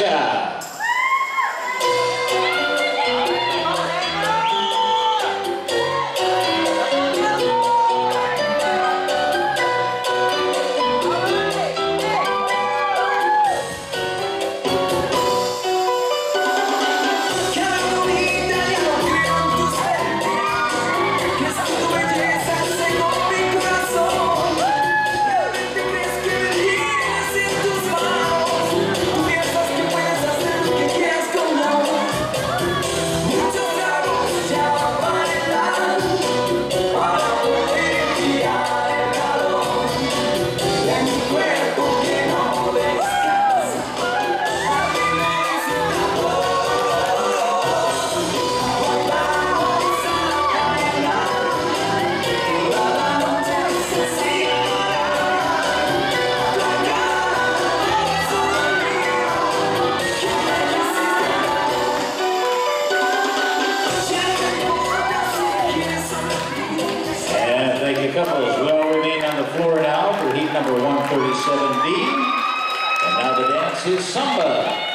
Yeah. couples will remain on the floor now for heat number 147b, And now the dance is Samba.